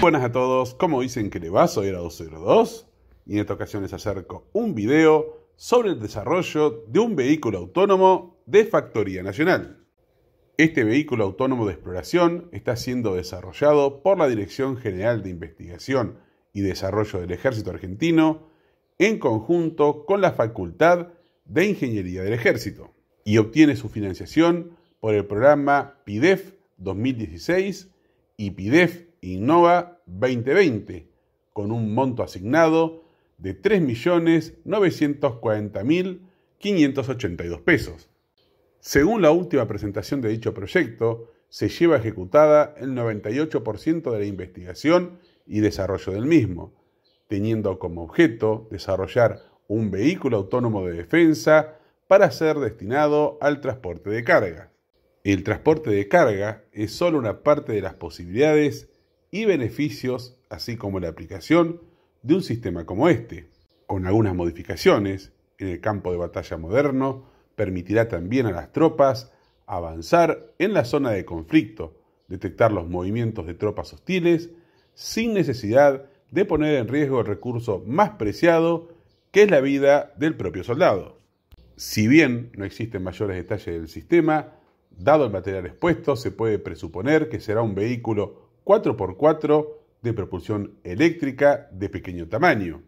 Buenas a todos, ¿cómo dicen que le va? Soy era 202 y en esta ocasión les acerco un video sobre el desarrollo de un vehículo autónomo de factoría nacional. Este vehículo autónomo de exploración está siendo desarrollado por la Dirección General de Investigación y Desarrollo del Ejército Argentino en conjunto con la Facultad de Ingeniería del Ejército y obtiene su financiación por el programa PIDEF 2016 y Innova 2020, con un monto asignado de 3.940.582 pesos. Según la última presentación de dicho proyecto, se lleva ejecutada el 98% de la investigación y desarrollo del mismo, teniendo como objeto desarrollar un vehículo autónomo de defensa para ser destinado al transporte de carga. El transporte de carga es solo una parte de las posibilidades y beneficios, así como la aplicación de un sistema como este. Con algunas modificaciones, en el campo de batalla moderno, permitirá también a las tropas avanzar en la zona de conflicto, detectar los movimientos de tropas hostiles, sin necesidad de poner en riesgo el recurso más preciado, que es la vida del propio soldado. Si bien no existen mayores detalles del sistema, dado el material expuesto, se puede presuponer que será un vehículo 4x4 de propulsión eléctrica de pequeño tamaño,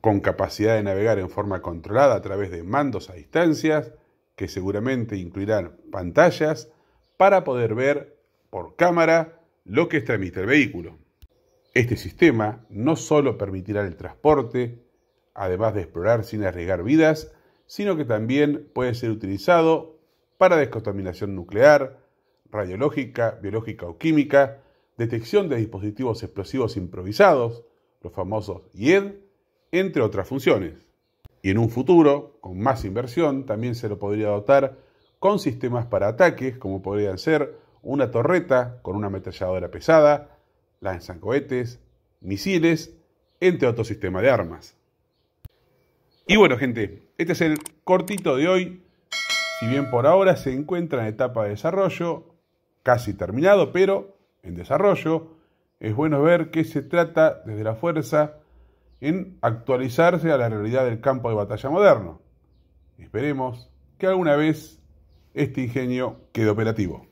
con capacidad de navegar en forma controlada a través de mandos a distancias, que seguramente incluirán pantallas para poder ver por cámara lo que transmite el vehículo. Este sistema no solo permitirá el transporte, además de explorar sin arriesgar vidas, sino que también puede ser utilizado para descontaminación nuclear, radiológica, biológica o química, detección de dispositivos explosivos improvisados, los famosos IED, entre otras funciones. Y en un futuro, con más inversión, también se lo podría dotar con sistemas para ataques, como podrían ser una torreta con una ametralladora pesada, lanzancohetes, misiles, entre otros sistemas de armas. Y bueno, gente, este es el cortito de hoy. Si bien por ahora se encuentra en etapa de desarrollo, casi terminado, pero en desarrollo, es bueno ver que se trata desde la fuerza en actualizarse a la realidad del campo de batalla moderno. Esperemos que alguna vez este ingenio quede operativo.